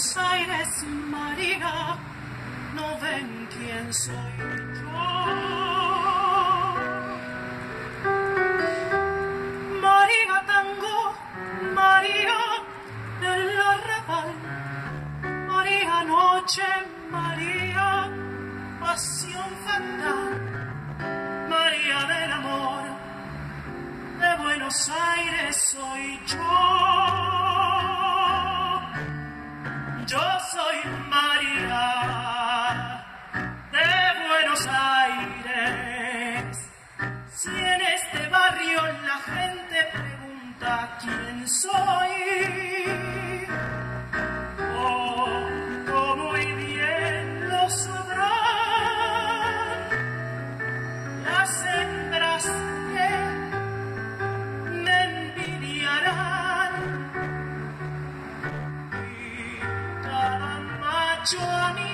Buenos Aires, María, no ven quién soy yo. María Tango, María del arrabal, María Noche, María Pasión Fatal, María del Amor, de Buenos Aires soy yo. Si en este barrio la gente pregunta quién soy, oh, oh, muy bien lo sabrán las hembras que me envidiarán. Y cada macho a mí